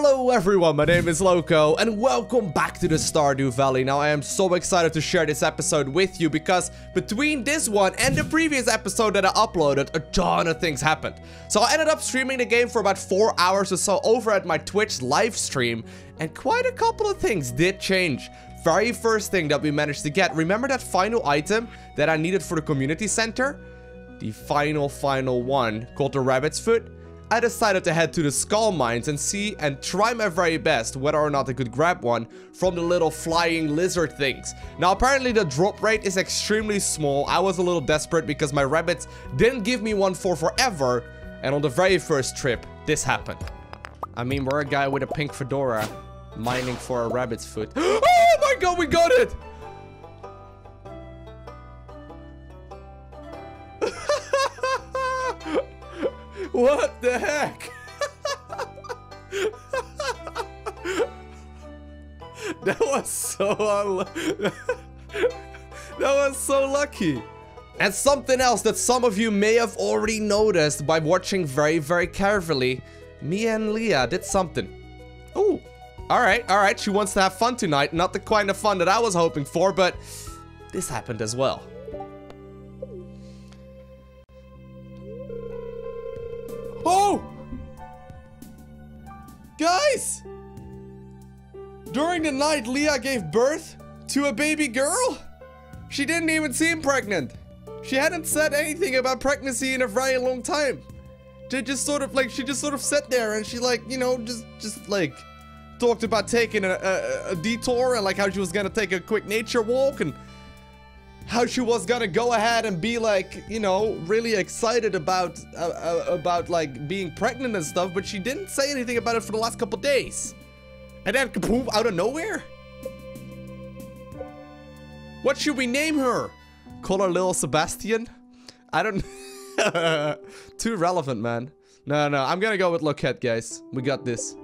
Hello everyone, my name is Lowko and welcome back to the Stardew Valley. Now I am so excited to share this episode with you because between this one and the previous episode that I uploaded, a ton of things happened. So I ended up streaming the game for about 4 hours or so over at my Twitch live stream and quite a couple of things did change. Very first thing that we managed to get, remember that final item that I needed for the community center? The final, final one called the rabbit's foot? I decided to head to the skull mines and see and try my very best whether or not I could grab one from the little flying lizard things. Now apparently the drop rate is extremely small. I was a little desperate because my rabbits didn't give me one for forever and on the very first trip this happened. I mean we're a guy with a pink fedora mining for a rabbit's foot. oh my god we got it! What the heck? that was so That was so lucky. And something else that some of you may have already noticed by watching very, very carefully. Me and Leah did something. Oh, all right, all right. She wants to have fun tonight. Not the kind of fun that I was hoping for, but this happened as well. Oh! Guys! During the night, Leah gave birth to a baby girl? She didn't even seem pregnant. She hadn't said anything about pregnancy in a very long time. They just sort of like, she just sort of sat there and she like, you know, just, just like talked about taking a, a, a detour and like how she was gonna take a quick nature walk and how she was gonna go ahead and be like, you know, really excited about uh, uh, about like being pregnant and stuff, but she didn't say anything about it for the last couple days. And then kaboom, out of nowhere. What should we name her? Call her little Sebastian? I don't Too relevant, man. No, no, I'm gonna go with Lowkette, guys. We got this.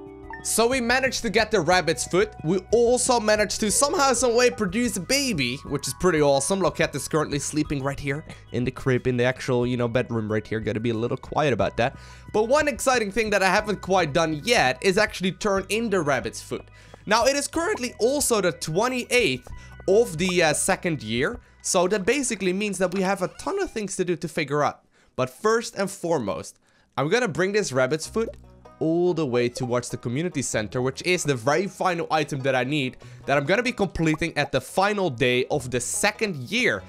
So we managed to get the rabbit's foot. We also managed to somehow, some way produce a baby, which is pretty awesome. Lowkette is currently sleeping right here in the crib, in the actual, you know, bedroom right here. Gotta be a little quiet about that. But one exciting thing that I haven't quite done yet is actually turn in the rabbit's foot. Now, it is currently also the 28th of the uh, second year. So that basically means that we have a ton of things to do to figure out. But first and foremost, I'm gonna bring this rabbit's foot all the way towards the community center, which is the very final item that I need that I'm gonna be completing at the final day of the second year.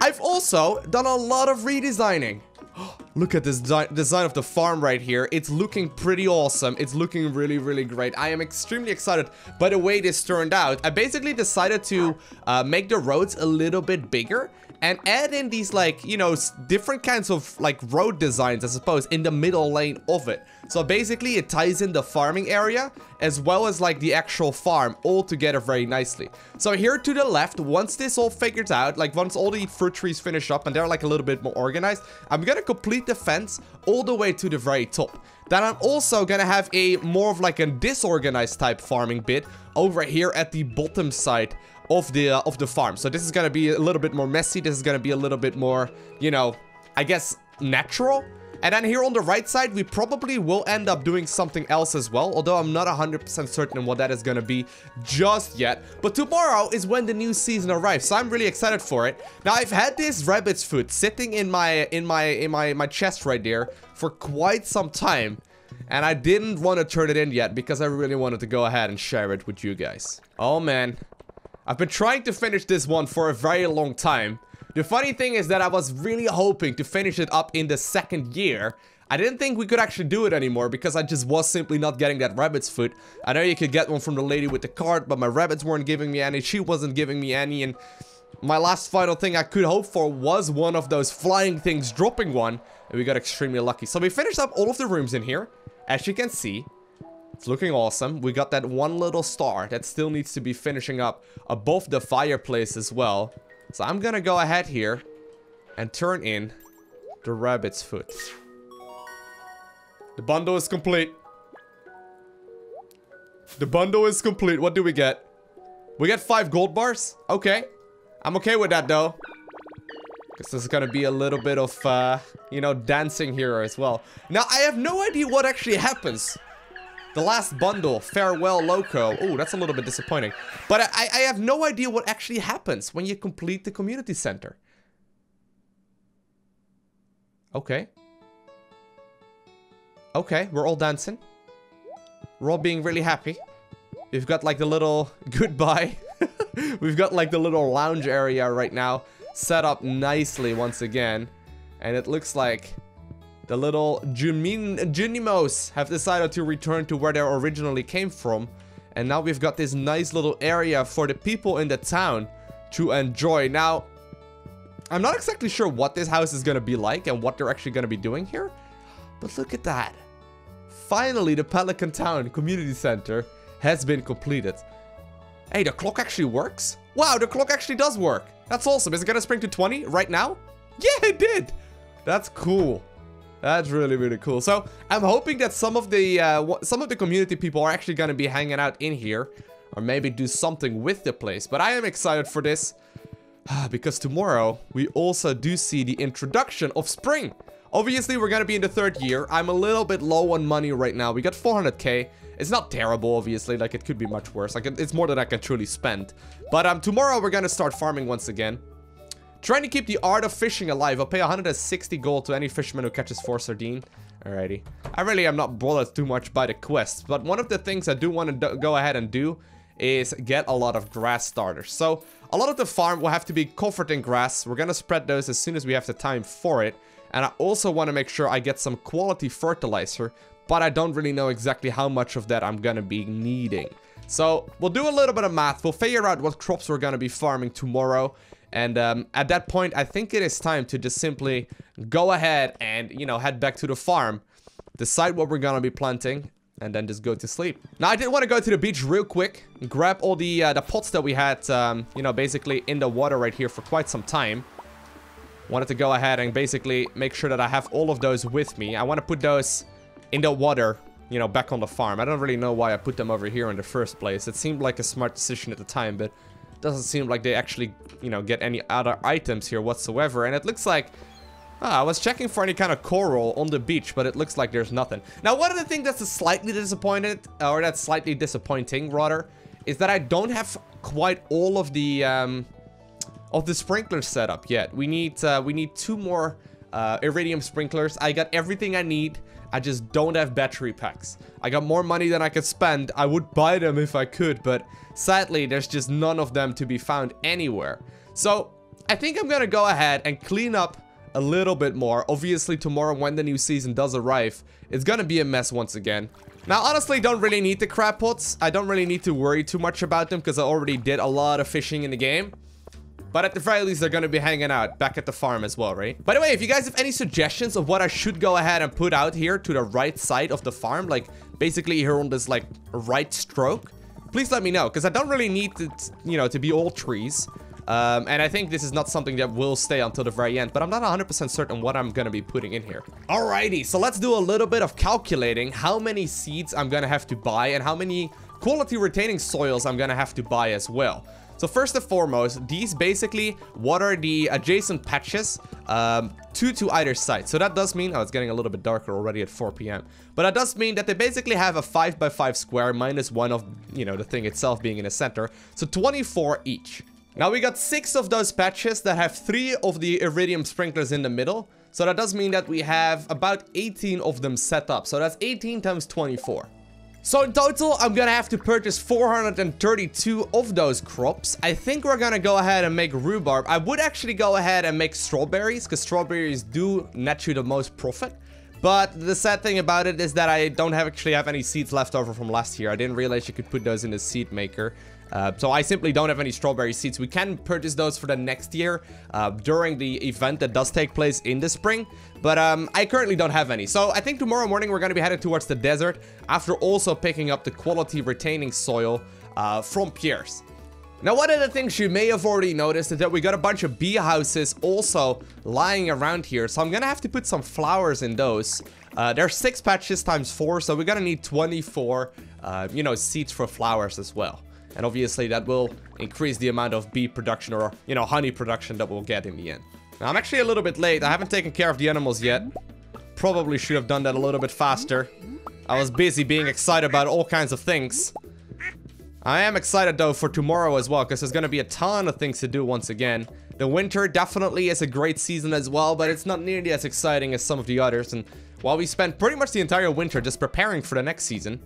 I've also done a lot of redesigning. Look at this design of the farm right here. It's looking pretty awesome. It's looking really, really great. I am extremely excited by the way this turned out. I basically decided to uh, make the roads a little bit bigger and add in these like, you know, different kinds of like road designs, I suppose, in the middle lane of it. So basically it ties in the farming area as well as like the actual farm all together very nicely. So here to the left, once this all figures out, like once all the fruit trees finish up and they're like a little bit more organized, I'm gonna complete the fence all the way to the very top. Then I'm also gonna have a more of like a disorganized type farming bit over here at the bottom side of the uh, of the farm. So this is gonna be a little bit more messy. This is gonna be a little bit more, you know, I guess natural. And then here on the right side, we probably will end up doing something else as well, although I'm not 100% certain what that is gonna be just yet. But tomorrow is when the new season arrives, so I'm really excited for it. Now, I've had this rabbit's foot sitting in my in my in my my chest right there for quite some time. And I didn't want to turn it in yet because I really wanted to go ahead and share it with you guys. Oh man, I've been trying to finish this one for a very long time. The funny thing is that I was really hoping to finish it up in the second year. I didn't think we could actually do it anymore because I just was simply not getting that rabbit's foot. I know you could get one from the lady with the cart, but my rabbits weren't giving me any, she wasn't giving me any, and my last final thing I could hope for was one of those flying things dropping one, and we got extremely lucky. So we finished up all of the rooms in here, as you can see. It's looking awesome. We got that one little star that still needs to be finishing up above the fireplace as well. So I'm gonna go ahead here and turn in the rabbit's foot. The bundle is complete. The bundle is complete. What do we get? We get five gold bars? Okay. I'm okay with that though. Guess there's gonna be a little bit of, uh, you know, dancing here as well. Now, I have no idea what actually happens The last bundle, Farewell Lowko. Oh, that's a little bit disappointing. But I, I have no idea what actually happens when you complete the community center. Okay. Okay, we're all dancing. We're all being really happy. We've got like the little goodbye. We've got like the little lounge area right now set up nicely once again. And it looks like the little Jumin Junimos have decided to return to where they originally came from. And now we've got this nice little area for the people in the town to enjoy. Now, I'm not exactly sure what this house is going to be like and what they're actually going to be doing here. But look at that. Finally, the Pelican Town Community Center has been completed. Hey, the clock actually works? Wow, the clock actually does work. That's awesome. Is it going to spring to 20 right now? Yeah, it did. That's cool. That's really, really cool. So I'm hoping that some of the uh, some of the community people are actually going to be hanging out in here or maybe do something with the place. But I am excited for this because tomorrow we also do see the introduction of spring. Obviously, we're going to be in the third year. I'm a little bit low on money right now. We got 400k. It's not terrible, obviously. Like, it could be much worse. Like, it's more than I can truly spend. But um, tomorrow, we're going to start farming once again. Trying to keep the art of fishing alive. I'll pay 160 gold to any fisherman who catches four sardine. Alrighty. I really am not bothered too much by the quests, but one of the things I do want to go ahead and do is get a lot of grass starters. So, a lot of the farm will have to be covered in grass. We're gonna spread those as soon as we have the time for it. And I also want to make sure I get some quality fertilizer, but I don't really know exactly how much of that I'm gonna be needing. So, we'll do a little bit of math. We'll figure out what crops we're gonna be farming tomorrow. And um, at that point, I think it is time to just simply go ahead and, you know, head back to the farm, decide what we're gonna be planting, and then just go to sleep. Now, I did want to go to the beach real quick, grab all the uh, the pots that we had, um, you know, basically in the water right here for quite some time. Wanted to go ahead and basically make sure that I have all of those with me. I want to put those in the water, you know, back on the farm. I don't really know why I put them over here in the first place. It seemed like a smart decision at the time, but doesn't seem like they actually, you know, get any other items here whatsoever. And it looks like... Ah, I was checking for any kind of coral on the beach, but it looks like there's nothing. Now, one of the things that's slightly disappointed, or that's slightly disappointing, rather, is that I don't have quite all of the, um, of the sprinklers set up yet. We need, uh, we need two more, uh, iridium sprinklers. I got everything I need. I just don't have battery packs. I got more money than I could spend. I would buy them if I could, but sadly, there's just none of them to be found anywhere. So, I think I'm gonna go ahead and clean up a little bit more. Obviously, tomorrow when the new season does arrive, it's gonna be a mess once again. Now, honestly, don't really need the crab pots. I don't really need to worry too much about them because I already did a lot of fishing in the game. But at the very least, they're going to be hanging out back at the farm as well, right? By the way, if you guys have any suggestions of what I should go ahead and put out here to the right side of the farm, like basically here on this like right stroke, please let me know because I don't really need it, you know, to be all trees. Um, and I think this is not something that will stay until the very end, but I'm not 100% certain what I'm going to be putting in here. Alrighty, so let's do a little bit of calculating how many seeds I'm going to have to buy and how many quality retaining soils I'm going to have to buy as well. So first and foremost, these basically what are the adjacent patches, um, two to either side. So that does mean, oh, it's getting a little bit darker already at 4 p.m. But that does mean that they basically have a 5 by 5 square minus one of, you know, the thing itself being in the center. So 24 each. Now we got six of those patches that have three of the iridium sprinklers in the middle. So that does mean that we have about 18 of them set up. So that's 18 times 24. So in total, I'm gonna have to purchase 432 of those crops. I think we're gonna go ahead and make rhubarb. I would actually go ahead and make strawberries, because strawberries do net you the most profit. But the sad thing about it is that I don't have actually have any seeds left over from last year. I didn't realize you could put those in the seed maker. Uh, so I simply don't have any strawberry seeds. We can purchase those for the next year uh, during the event that does take place in the spring. But um, I currently don't have any. So I think tomorrow morning we're going to be headed towards the desert after also picking up the quality retaining soil uh, from Pierre's. Now, one of the things you may have already noticed is that we got a bunch of bee houses also lying around here. So I'm going to have to put some flowers in those. Uh, there's six patches times four, so we're going to need 24, uh, you know, seeds for flowers as well. And obviously that will increase the amount of bee production or, you know, honey production that we'll get in the end. Now, I'm actually a little bit late. I haven't taken care of the animals yet. Probably should have done that a little bit faster. I was busy being excited about all kinds of things. I am excited though for tomorrow as well because there's going to be a ton of things to do once again. The winter definitely is a great season as well, but it's not nearly as exciting as some of the others. And while we spent pretty much the entire winter just preparing for the next season,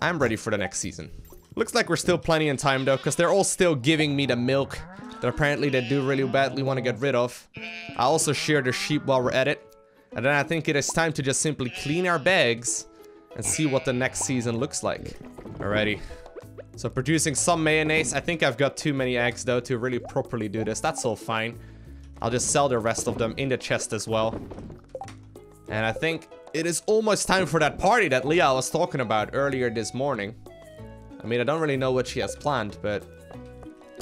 I'm ready for the next season. Looks like we're still plenty in time though, because they're all still giving me the milk that apparently they do really badly want to get rid of. I also shear the sheep while we're at it. And then I think it is time to just simply clean our bags and see what the next season looks like. Alrighty. So producing some mayonnaise. I think I've got too many eggs though to really properly do this. That's all fine. I'll just sell the rest of them in the chest as well. And I think it is almost time for that party that Leah was talking about earlier this morning. I mean, I don't really know what she has planned, but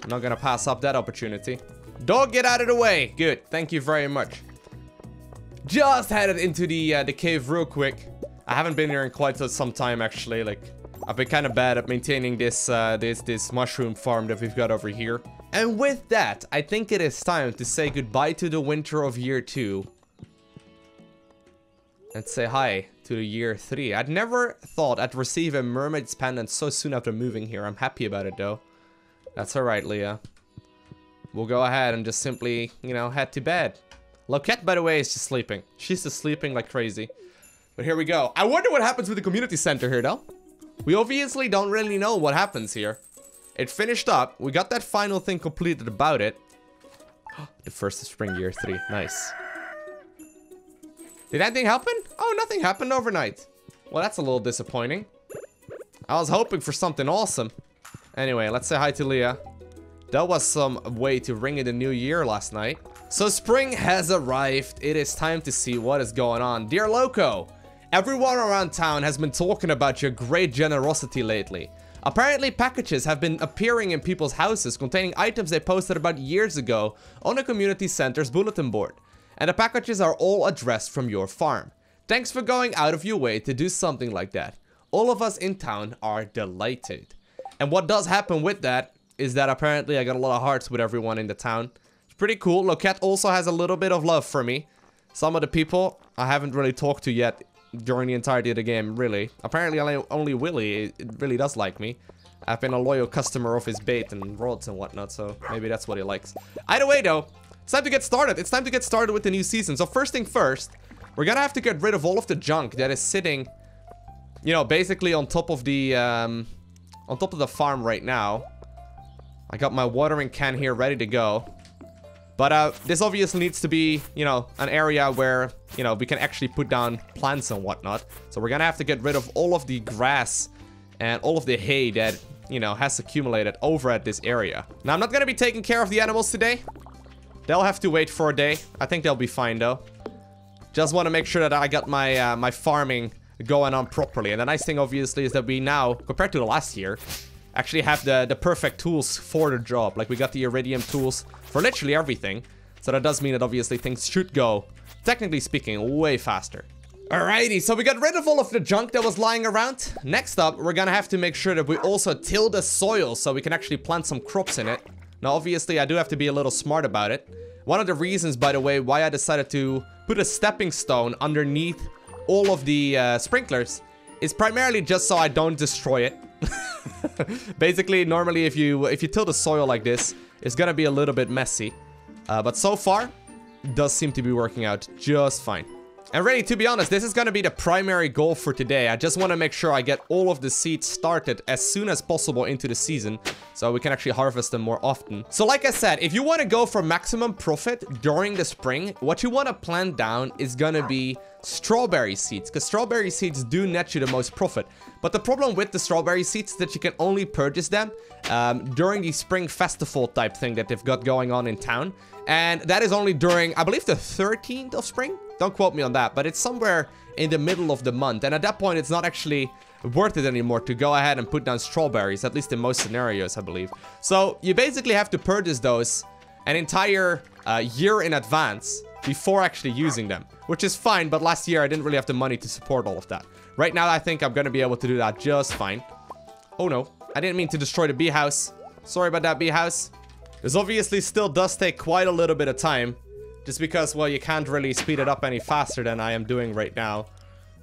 I'm not gonna pass up that opportunity. Dog, get out of the way! Good, thank you very much. Just headed into the uh, the cave real quick. I haven't been here in quite some time, actually. Like, I've been kind of bad at maintaining this, uh, this, this mushroom farm that we've got over here. And with that, I think it is time to say goodbye to the winter of year two. And say hi to the year three. I'd never thought I'd receive a mermaid's pendant so soon after moving here. I'm happy about it though. That's alright, Leah. We'll go ahead and just simply, you know, head to bed. Lowkette, by the way, is just sleeping. She's just sleeping like crazy. But here we go. I wonder what happens with the community center here, though. We obviously don't really know what happens here. It finished up. We got that final thing completed about it. the first of spring year three. Nice. Did anything happen? Oh, nothing happened overnight. Well, that's a little disappointing. I was hoping for something awesome. Anyway, let's say hi to Leah. That was some way to ring in the new year last night. So spring has arrived. It is time to see what is going on. Dear Lowko, everyone around town has been talking about your great generosity lately. Apparently packages have been appearing in people's houses containing items they posted about years ago on the community center's bulletin board. And the packages are all addressed from your farm. Thanks for going out of your way to do something like that. All of us in town are delighted. And what does happen with that is that apparently I got a lot of hearts with everyone in the town. It's pretty cool. Lowkette also has a little bit of love for me. Some of the people I haven't really talked to yet during the entirety of the game, really. Apparently only, only Willy really does like me. I've been a loyal customer of his bait and rods and whatnot, so maybe that's what he likes. Either way, though, it's time to get started. It's time to get started with the new season. So first thing first, we're gonna have to get rid of all of the junk that is sitting, you know, basically on top of the, um, on top of the farm right now. I got my watering can here ready to go. But uh, this obviously needs to be, you know, an area where, you know, we can actually put down plants and whatnot. So we're gonna have to get rid of all of the grass and all of the hay that, you know, has accumulated over at this area. Now, I'm not gonna be taking care of the animals today. They'll have to wait for a day. I think they'll be fine, though. Just want to make sure that I got my, uh, my farming going on properly. And the nice thing, obviously, is that we now, compared to the last year, actually have the, the perfect tools for the job. Like, we got the Iridium tools for literally everything. So that does mean that, obviously, things should go, technically speaking, way faster. Alrighty, so we got rid of all of the junk that was lying around. Next up, we're gonna have to make sure that we also till the soil so we can actually plant some crops in it. Now, obviously, I do have to be a little smart about it. One of the reasons, by the way, why I decided to put a stepping stone underneath all of the uh, sprinklers is primarily just so I don't destroy it. Basically, normally if you if you till the soil like this, it's gonna be a little bit messy. Uh, but so far, does seem to be working out just fine. And really, to be honest, this is gonna be the primary goal for today. I just wanna make sure I get all of the seeds started as soon as possible into the season, so we can actually harvest them more often. So like I said, if you wanna go for maximum profit during the spring, what you wanna plant down is gonna be strawberry seeds, because strawberry seeds do net you the most profit. But the problem with the strawberry seeds is that you can only purchase them um, during the spring festival type thing that they've got going on in town. And that is only during, I believe, the 13th of spring? Don't quote me on that, but it's somewhere in the middle of the month. And at that point, it's not actually worth it anymore to go ahead and put down strawberries, at least in most scenarios, I believe. So you basically have to purchase those an entire uh, year in advance before actually using them, which is fine, but last year I didn't really have the money to support all of that. Right now, I think I'm gonna be able to do that just fine. Oh no, I didn't mean to destroy the bee house. Sorry about that bee house. This obviously still does take quite a little bit of time, just because, well, you can't really speed it up any faster than I am doing right now.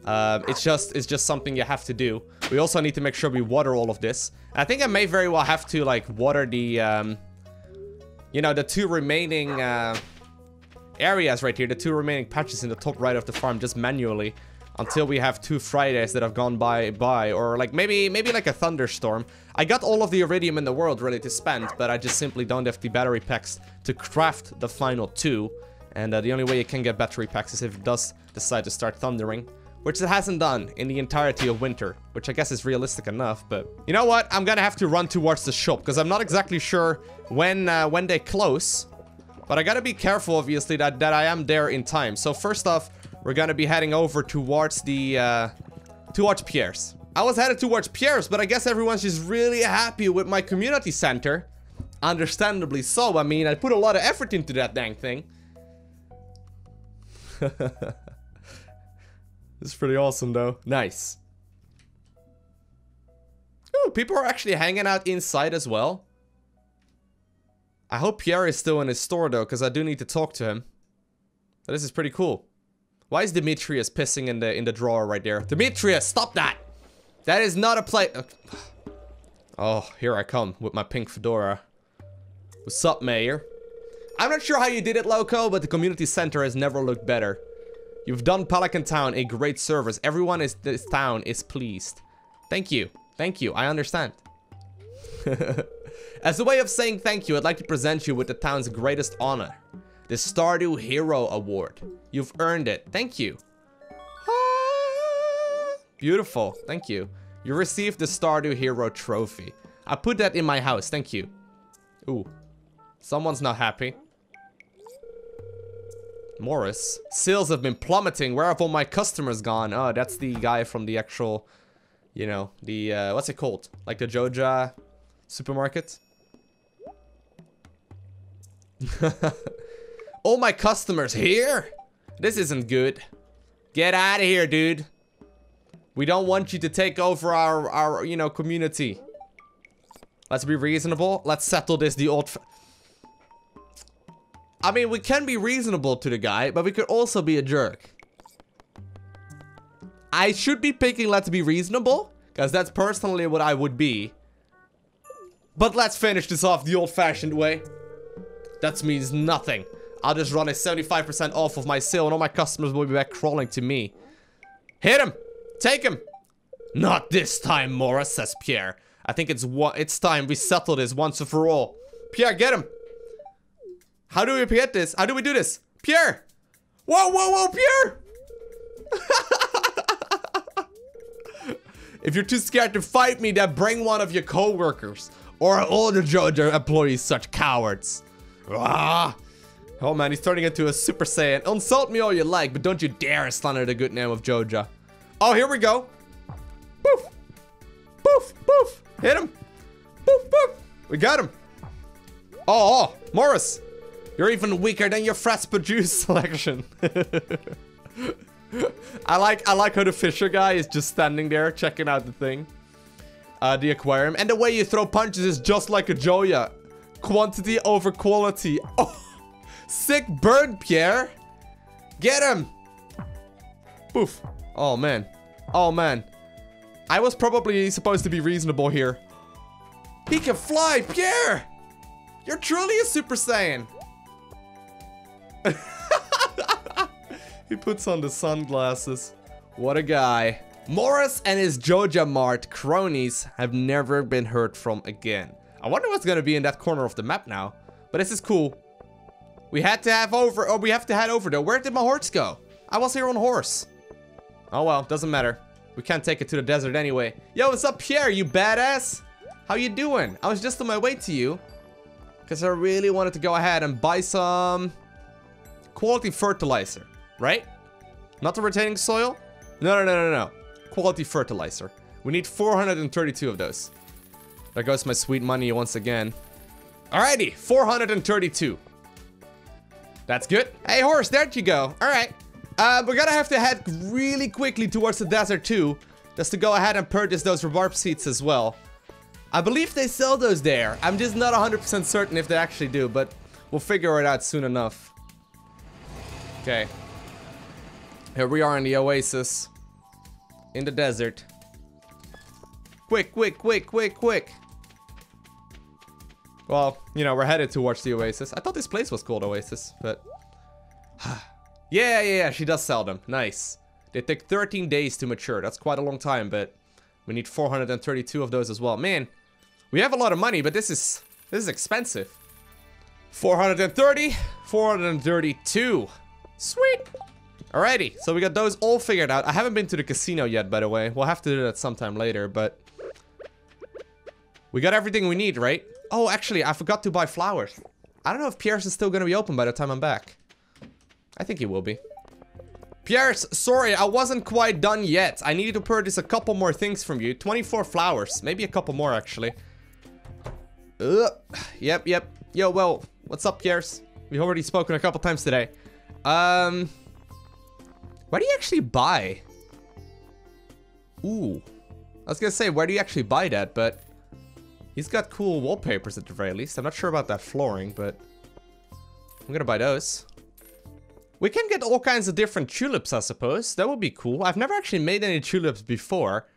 Um, it's just it's just something you have to do. We also need to make sure we water all of this. I think I may very well have to like water the, um, you know, the two remaining uh, areas right here, the two remaining patches in the top right of the farm just manually until we have two Fridays that have gone by by or like maybe maybe like a thunderstorm. I got all of the iridium in the world ready to spend, but I just simply don't have the battery packs to craft the final two. And uh, the only way you can get battery packs is if it does decide to start thundering which it hasn't done in the entirety of winter, which I guess is realistic enough, but... You know what? I'm gonna have to run towards the shop, because I'm not exactly sure when uh, when they close. But I gotta be careful, obviously, that, that I am there in time. So first off, we're gonna be heading over towards the... Uh, towards Pierre's. I was headed towards Pierre's, but I guess everyone's just really happy with my community center. Understandably so. I mean, I put a lot of effort into that dang thing. This is pretty awesome, though. Nice. Ooh, people are actually hanging out inside as well. I hope Pierre is still in his store, though, because I do need to talk to him. But this is pretty cool. Why is Demetrius pissing in the in the drawer right there? Demetrius, stop that! That is not a play- uh, Oh, here I come with my pink fedora. What's up, Mayor? I'm not sure how you did it, Lowko, but the community center has never looked better. You've done Pelican Town a great service. Everyone in this town is pleased. Thank you. Thank you. I understand. As a way of saying thank you, I'd like to present you with the town's greatest honor. The Stardew Hero Award. You've earned it. Thank you. Ah, beautiful. Thank you. You received the Stardew Hero Trophy. I put that in my house. Thank you. Ooh. Someone's not happy. Morris. Sales have been plummeting. Where have all my customers gone? Oh, that's the guy from the actual, you know, the, uh, what's it called? Like the Joja supermarket? all my customers here? This isn't good. Get out of here, dude. We don't want you to take over our, our, you know, community. Let's be reasonable. Let's settle this the old... I mean, we can be reasonable to the guy, but we could also be a jerk. I should be picking let's be reasonable, because that's personally what I would be. But let's finish this off the old-fashioned way. That means nothing. I'll just run a 75% off of my sale and all my customers will be back crawling to me. Hit him! Take him! Not this time, Morris, says Pierre. I think it's it's time we settle this once and for all. Pierre, get him! How do we get this? How do we do this? Pierre! Whoa, whoa, whoa, Pierre! if you're too scared to fight me, then bring one of your co-workers. Or all the Joja employees such cowards. Ah! Oh man, he's turning into a Super Saiyan. Insult me all you like, but don't you dare slander the good name of Joja. Oh, here we go. Poof! Poof! Poof! Hit him! Poof! Poof! We got him! Oh, oh Morris! You're even weaker than your Fraspa juice selection. I like I like how the fisher guy is just standing there checking out the thing. Uh, the aquarium. And the way you throw punches is just like a Joja. Quantity over quality. Oh, sick burn, Pierre. Get him. Poof. Oh, man. Oh, man. I was probably supposed to be reasonable here. He can fly, Pierre. You're truly a Super Saiyan. he puts on the sunglasses. What a guy. Morris and his Joja Mart cronies have never been heard from again. I wonder what's gonna be in that corner of the map now. But this is cool. We had to have over, or we have to head over though. Where did my horse go? I was here on horse. Oh well, doesn't matter. We can't take it to the desert anyway. Yo, what's up, Pierre, you badass? How you doing? I was just on my way to you. Because I really wanted to go ahead and buy some quality fertilizer, right? Not the retaining soil? No, no, no, no, no. Quality fertilizer. We need 432 of those. There goes my sweet money once again. Alrighty, 432. That's good. Hey, horse, there you go. All right. Uh, we're gonna have to head really quickly towards the desert too, just to go ahead and purchase those rhubarb seeds as well. I believe they sell those there. I'm just not 100% certain if they actually do, but we'll figure it out soon enough. Okay. Here we are in the oasis. in the desert. Quick, quick, quick, quick, quick. Well, you know, we're headed towards the Oasis. I thought this place was called Oasis, but... yeah, yeah, yeah, she does sell them. Nice. They take 13 days to mature. That's quite a long time, but we need 432 of those as well. Man, we have a lot of money, but this is this is expensive. 430, 432. Sweet. Alrighty, so we got those all figured out. I haven't been to the casino yet, by the way. We'll have to do that sometime later, but... We got everything we need, right? Oh, actually, I forgot to buy flowers. I don't know if Pierre's is still gonna be open by the time I'm back. I think he will be. Pierre's, sorry, I wasn't quite done yet. I needed to purchase a couple more things from you. 24 flowers. Maybe a couple more, actually. Ugh. Yep, yep. Yo, well, what's up, Pierre's? We've already spoken a couple times today. Um... Where do you actually buy? Ooh. I was gonna say, where do you actually buy that, but... He's got cool wallpapers at the very least. I'm not sure about that flooring, but... I'm gonna buy those. We can get all kinds of different tulips, I suppose. That would be cool. I've never actually made any tulips before.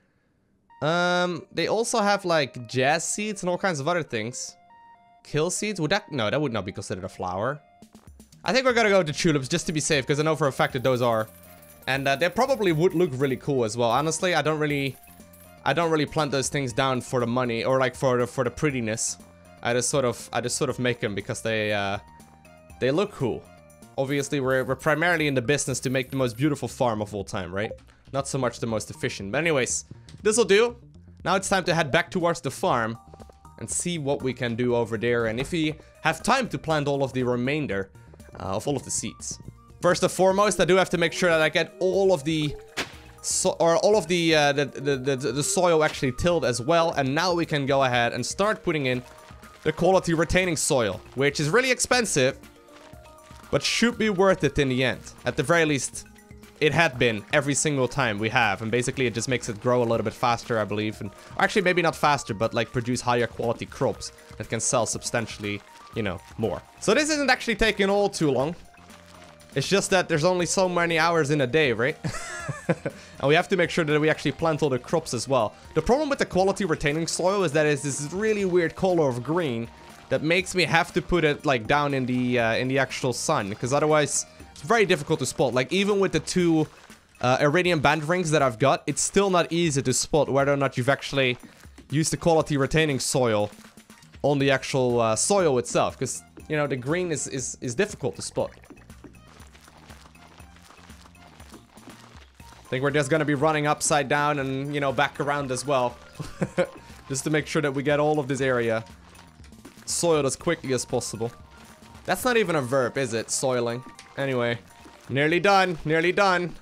Um, they also have like jazz seeds and all kinds of other things. Kale seeds? Would that... No, that would not be considered a flower. I think we're gonna go to tulips just to be safe, because I know for a fact that those are. And uh, they probably would look really cool as well. Honestly, I don't really... I don't really plant those things down for the money, or like for the, for the prettiness. I just sort of... I just sort of make them because they, uh... They look cool. Obviously, we're, we're primarily in the business to make the most beautiful farm of all time, right? Not so much the most efficient. But anyways, this'll do. Now it's time to head back towards the farm and see what we can do over there and if we have time to plant all of the remainder uh, of all of the seeds. First and foremost, I do have to make sure that I get all of the so or all of the, uh, the, the, the, the soil actually tilled as well. And now we can go ahead and start putting in the quality retaining soil, which is really expensive, but should be worth it in the end. At the very least, it had been every single time we have. And basically it just makes it grow a little bit faster, I believe. And actually maybe not faster, but like produce higher quality crops that can sell substantially, you know, more. So this isn't actually taking all too long. It's just that there's only so many hours in a day, right? and we have to make sure that we actually plant all the crops as well. The problem with the quality retaining soil is that it's this really weird color of green that makes me have to put it like down in the uh, in the actual sun because otherwise it's very difficult to spot. Like, even with the two uh, Iridium band rings that I've got, it's still not easy to spot whether or not you've actually used the quality retaining soil on the actual uh, soil itself. Because, you know, the green is, is, is difficult to spot. I think we're just gonna be running upside down and, you know, back around as well. just to make sure that we get all of this area soiled as quickly as possible. That's not even a verb, is it? Soiling. Anyway, nearly done, nearly done.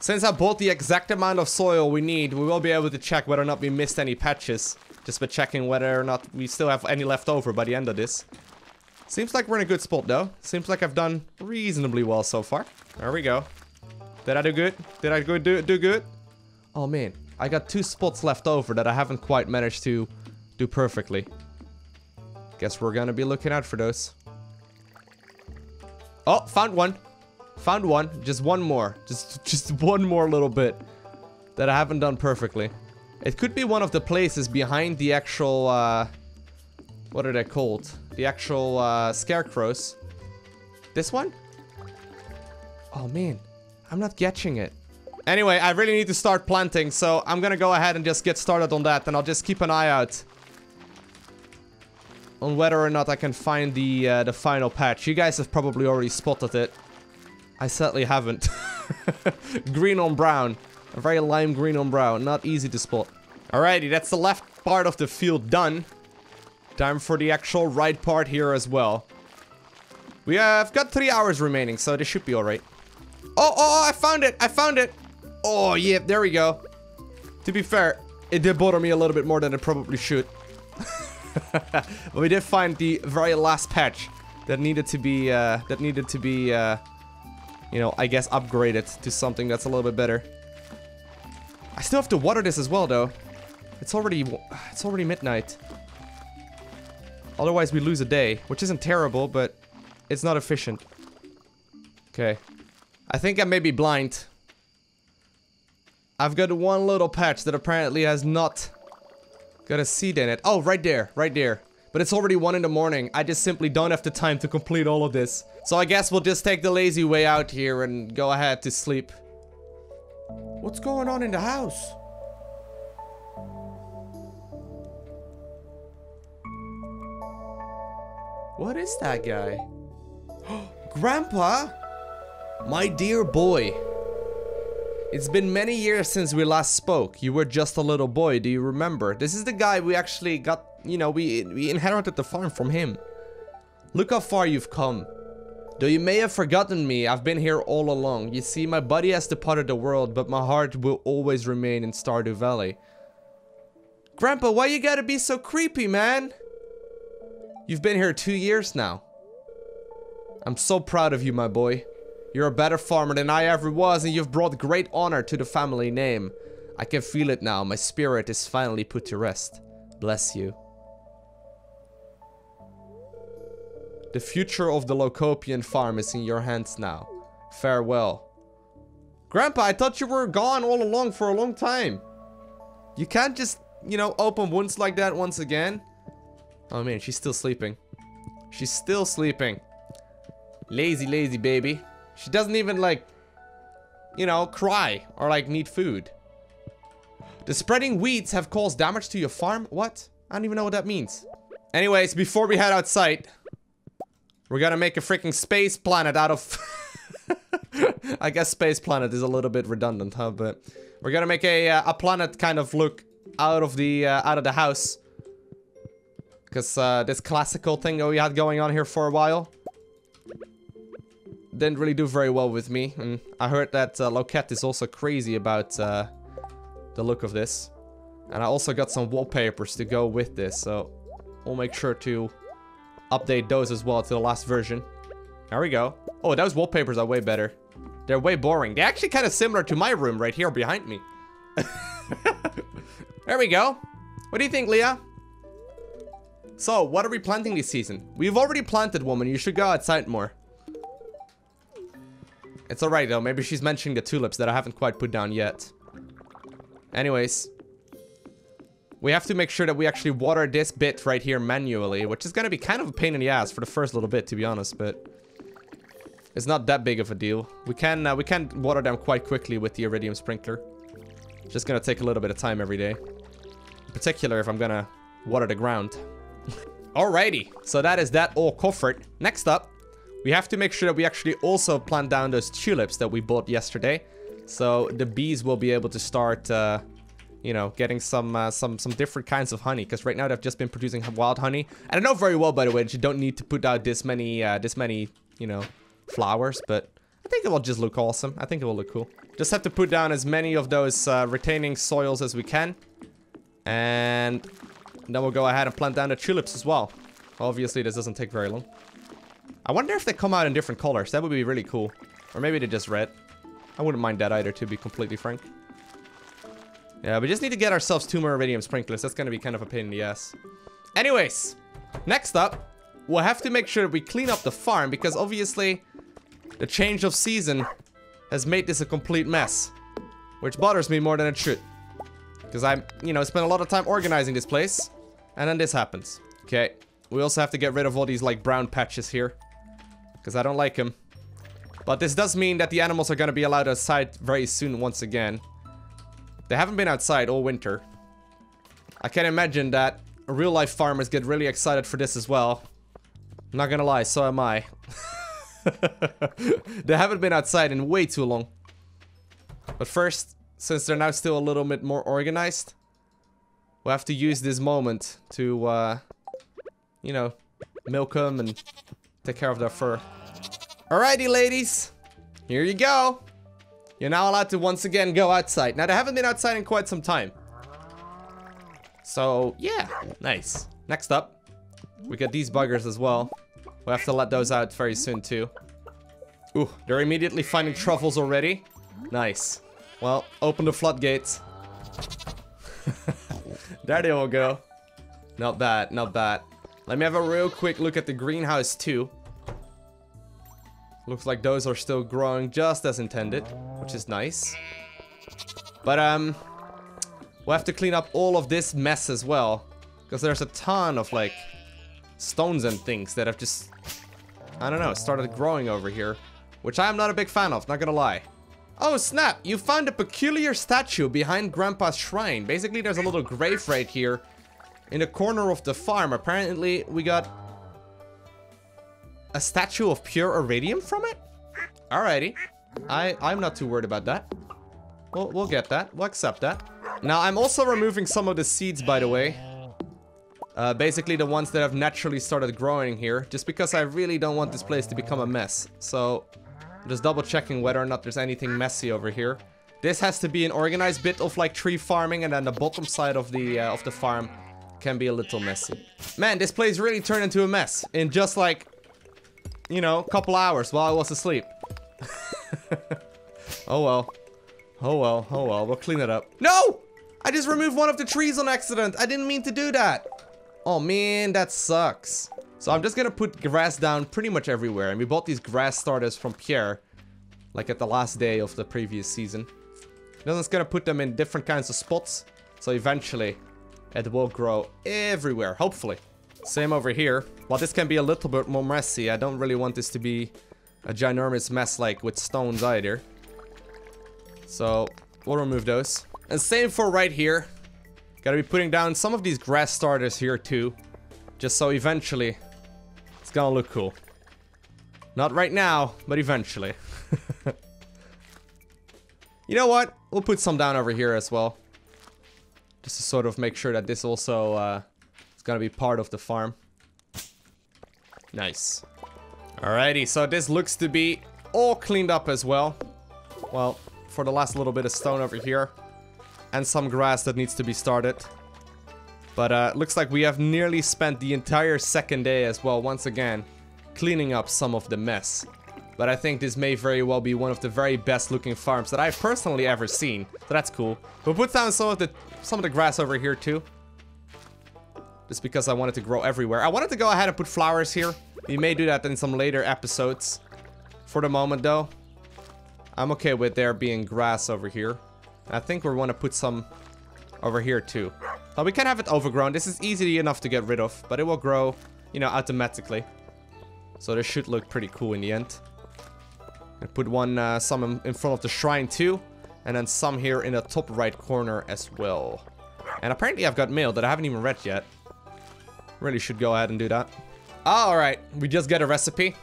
Since I bought the exact amount of soil we need, we will be able to check whether or not we missed any patches. Just by checking whether or not we still have any left over by the end of this. Seems like we're in a good spot though. Seems like I've done reasonably well so far. There we go. Did I do good? Did I go do, do good? Oh man, I got two spots left over that I haven't quite managed to do perfectly. Guess we're gonna be looking out for those. Oh, found one. Found one. Just one more. Just, just one more little bit that I haven't done perfectly. It could be one of the places behind the actual, uh, what are they called? The actual, uh, scarecrows. This one? Oh, man. I'm not catching it. Anyway, I really need to start planting, so I'm gonna go ahead and just get started on that, and I'll just keep an eye out on whether or not I can find the uh, the final patch. You guys have probably already spotted it. I certainly haven't. green on brown. A very lime green on brown. Not easy to spot. Alrighty, that's the left part of the field done. Time for the actual right part here as well. We have got three hours remaining, so this should be alright. Oh, oh, oh, I found it! I found it! Oh, yeah, there we go. To be fair, it did bother me a little bit more than it probably should. but we did find the very last patch that needed to be, uh, that needed to be, uh, you know, I guess upgraded to something that's a little bit better. I still have to water this as well, though. It's already, it's already midnight. Otherwise, we lose a day, which isn't terrible, but it's not efficient. Okay. I think I may be blind. I've got one little patch that apparently has not got a seed in it. Oh, right there, right there. But it's already 1 in the morning. I just simply don't have the time to complete all of this. So I guess we'll just take the lazy way out here and go ahead to sleep. What's going on in the house? What is that guy? Grandpa? My dear boy. It's been many years since we last spoke. You were just a little boy, do you remember? This is the guy we actually got, you know, we, we inherited the farm from him. Look how far you've come. Though you may have forgotten me, I've been here all along. You see, my body has departed the world, but my heart will always remain in Stardew Valley. Grandpa, why you gotta be so creepy, man? You've been here two years now. I'm so proud of you, my boy. You're a better farmer than I ever was, and you've brought great honor to the family name. I can feel it now. My spirit is finally put to rest. Bless you. The future of the Locopian farm is in your hands now. Farewell. Grandpa, I thought you were gone all along for a long time. You can't just, you know, open wounds like that once again. Oh man, she's still sleeping. She's still sleeping. Lazy, lazy baby. She doesn't even like, you know, cry or like need food. The spreading weeds have caused damage to your farm? What? I don't even know what that means. Anyways, before we head outside, we're gonna make a freaking space planet out of... I guess space planet is a little bit redundant, huh? But we're gonna make a, uh, a planet kind of look out of the, uh, out of the house. Because uh, this classical thing that we had going on here for a while didn't really do very well with me. And I heard that uh, Lowkette is also crazy about uh, the look of this. And I also got some wallpapers to go with this, so we'll make sure to update those as well to the last version. There we go. Oh, those wallpapers are way better. They're way boring. They're actually kind of similar to my room right here behind me. there we go. What do you think, Leah? So, what are we planting this season? We've already planted, woman. You should go outside more. It's alright, though. Maybe she's mentioning the tulips that I haven't quite put down yet. Anyways. We have to make sure that we actually water this bit right here manually, which is going to be kind of a pain in the ass for the first little bit, to be honest, but... It's not that big of a deal. We can, uh, we can water them quite quickly with the Iridium Sprinkler. Just gonna take a little bit of time every day. In particular, if I'm gonna water the ground. Alrighty, so that is that all covered. Next up, we have to make sure that we actually also plant down those tulips that we bought yesterday. So the bees will be able to start, uh, you know, getting some uh, some some different kinds of honey. Because right now they've just been producing wild honey. And I know very well, by the way, that you don't need to put out this many, uh, this many, you know, flowers. But I think it will just look awesome. I think it will look cool. Just have to put down as many of those uh, retaining soils as we can. And then we'll go ahead and plant down the tulips as well. Obviously, this doesn't take very long. I wonder if they come out in different colors. That would be really cool. Or maybe they're just red. I wouldn't mind that either, to be completely frank. Yeah, we just need to get ourselves two more iridium sprinklers. That's going to be kind of a pain in the ass. Anyways, next up, we'll have to make sure that we clean up the farm because obviously the change of season has made this a complete mess. Which bothers me more than it should. Because I'm, you know, spent a lot of time organizing this place. And then this happens. Okay. We also have to get rid of all these, like, brown patches here. Because I don't like them. But this does mean that the animals are going to be allowed outside very soon once again. They haven't been outside all winter. I can imagine that real-life farmers get really excited for this as well. I'm not gonna lie, so am I. they haven't been outside in way too long. But first, since they're now still a little bit more organized, we'll have to use this moment to, uh, you know, milk them and take care of their fur. Alrighty, ladies. Here you go. You're now allowed to once again go outside. Now, they haven't been outside in quite some time. So, yeah. Nice. Next up, we got these buggers as well. we have to let those out very soon, too. Ooh, they're immediately finding truffles already. Nice. Well, open the floodgates. there they all go. Not bad, not bad. Let me have a real quick look at the greenhouse too. Looks like those are still growing just as intended, which is nice. But, um, we'll have to clean up all of this mess as well. Because there's a ton of, like, stones and things that have just, I don't know, started growing over here. Which I am not a big fan of, not gonna lie. Oh snap, you found a peculiar statue behind Grandpa's shrine. Basically, there's a little grave right here in the corner of the farm. Apparently, we got a statue of pure iridium from it? Alrighty. I, I'm not too worried about that. We'll, we'll get that. We'll accept that. Now, I'm also removing some of the seeds, by the way. Uh, basically the ones that have naturally started growing here, just because I really don't want this place to become a mess. So, just double checking whether or not there's anything messy over here. This has to be an organized bit of like tree farming, and then the bottom side of the uh, of the farm can be a little messy. Man, this place really turned into a mess in just like, you know, a couple hours while I was asleep. oh well. Oh well, oh well, we'll clean it up. No! I just removed one of the trees on accident. I didn't mean to do that. Oh man, that sucks. So I'm just gonna put grass down pretty much everywhere. And we bought these grass starters from Pierre. Like at the last day of the previous season. Then it's gonna put them in different kinds of spots. So eventually, it will grow everywhere, hopefully. Same over here. While this can be a little bit more messy, I don't really want this to be a ginormous mess like with stones either. So, we'll remove those. And same for right here. Gotta be putting down some of these grass starters here too. Just so eventually it's gonna look cool. Not right now, but eventually. you know what? We'll put some down over here as well. Just to sort of make sure that this also uh, is gonna be part of the farm. Nice. Alrighty, so this looks to be all cleaned up as well. Well, for the last little bit of stone over here and some grass that needs to be started. But uh, looks like we have nearly spent the entire second day as well, once again, cleaning up some of the mess. But I think this may very well be one of the very best looking farms that I've personally ever seen. So that's cool. We'll put down some of the some of the grass over here too. Just because I wanted to grow everywhere. I wanted to go ahead and put flowers here. We may do that in some later episodes. For the moment though, I'm okay with there being grass over here. I think we want to put some over here too. But we can have it overgrown. This is easy enough to get rid of, but it will grow, you know, automatically. So this should look pretty cool in the end. And put one, uh, some in front of the shrine too. And then some here in the top right corner as well. And apparently I've got mail that I haven't even read yet. Really should go ahead and do that. Ah, alright. We just got a recipe.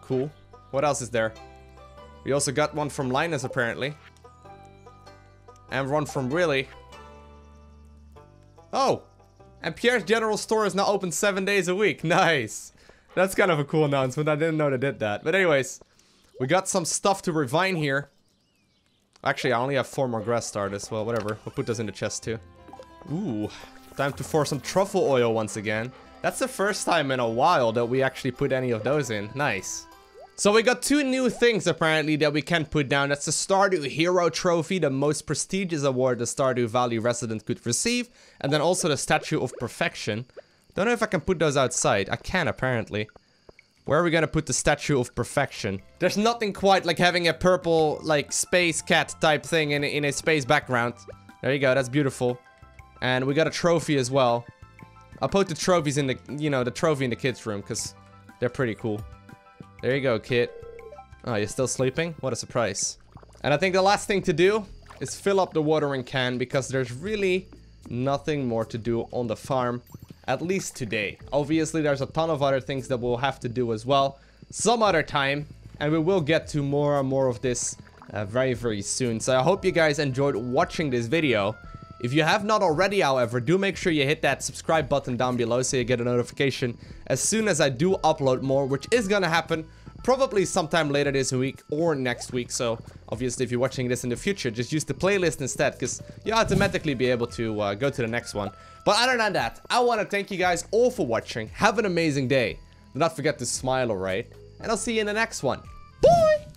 Cool. What else is there? We also got one from Linus apparently. And one from Willy. Oh! And Pierre's General Store is now open seven days a week. Nice! That's kind of a cool announcement. I didn't know they did that. But anyways, we got some stuff to refine here. Actually, I only have four more grass starters. Well, whatever. We'll put those in the chest too. Ooh, time to pour some truffle oil once again. That's the first time in a while that we actually put any of those in. Nice. So we got two new things apparently that we can put down. That's the Stardew Hero Trophy, the most prestigious award the Stardew Valley resident could receive. And then also the Statue of Perfection. Don't know if I can put those outside. I can apparently. Where are we gonna put the Statue of Perfection? There's nothing quite like having a purple, like, space cat type thing in, in a space background. There you go, that's beautiful. And we got a trophy as well. I'll put the trophies in the, you know, the trophy in the kids' room, because they're pretty cool. There you go, kid. Oh, you're still sleeping? What a surprise. And I think the last thing to do is fill up the watering can because there's really nothing more to do on the farm, at least today. Obviously, there's a ton of other things that we'll have to do as well some other time, and we will get to more and more of this uh, very, very soon. So I hope you guys enjoyed watching this video. If you have not already, however, do make sure you hit that subscribe button down below so you get a notification as soon as I do upload more, which is gonna happen probably sometime later this week or next week. So obviously if you're watching this in the future, just use the playlist instead because you'll automatically be able to uh, go to the next one. But other than that, I want to thank you guys all for watching. Have an amazing day. Do not forget to smile, alright? And I'll see you in the next one. Bye!